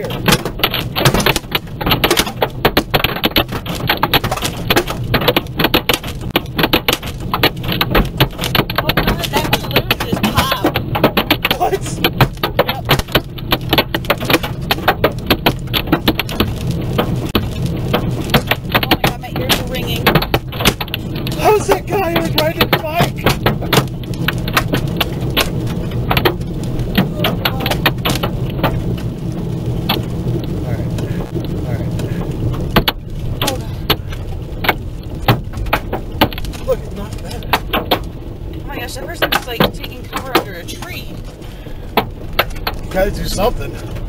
here. Oh. How's that guy who was riding his bike? Gosh, that person's like taking cover under a tree. You Gotta do something.